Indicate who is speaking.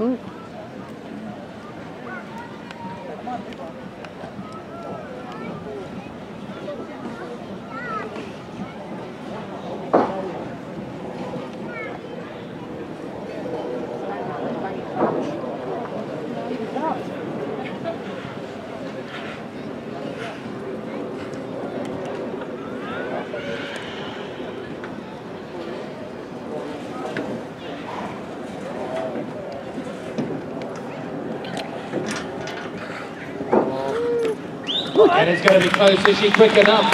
Speaker 1: Ooh.
Speaker 2: And it's going to be close. Is she quick enough?